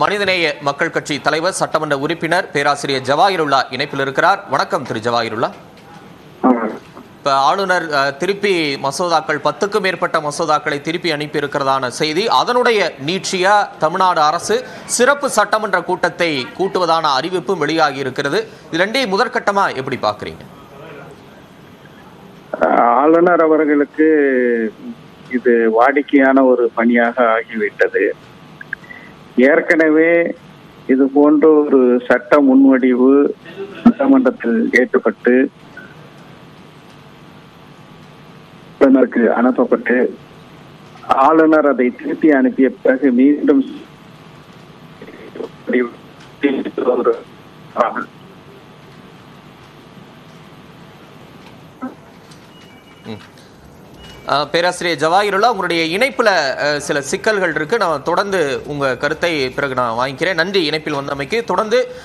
மனிதநேய மக்கள் கட்சி தலைவர் சட்டமன்ற உறுப்பினர் பேராசிரியர் ஜவாஹிருல்லா இணைப்பில் இருக்கிறார். வணக்கம் திரு ஜவாஹிருல்லா இப்ப ஆளுநர் திருப்பி மசோதாக்கள் பத்துக்கும் மேற்பட்ட மசோதாக்களை திருப்பி அனுப்பி இருக்கிறதான செய்தி அதனுடைய நீட்சியா தமிழ்நாடு அரசு சிறப்பு சட்டமன்ற கூட்டத்தை கூட்டுவதான அறிவிப்பும் வெளியாகி இருக்கிறது. இது ரெண்டையும் முதற்கட்டமா எப்படி பார்க்குறீங்க? ஆளுநர் அவர்களுக்கு இது வாடிக்கையான ஒரு பணியாக ஆகிவிட்டது. ஏற்கனவே இது போன்ற ஒரு சட்ட முன்வடிவு சட்டமன்றத்தில் ஏற்றப்பட்டு ஆளுநருக்கு அனுப்பப்பட்டு ஆளுநர் அதை திருப்பி அனுப்பிய பிறகு மீண்டும் ஒரு பேராசிரியர் ஜவாஹிருல்லா உங்களுடைய இணைப்பில் சில சிக்கல்கள் இருக்கு. நான் தொடர்ந்து உங்கள் கருத்தை பிறகு நான் வாங்கிக்கிறேன். நன்றி. இணைப்பில் வந்தமைக்கு தொடர்ந்து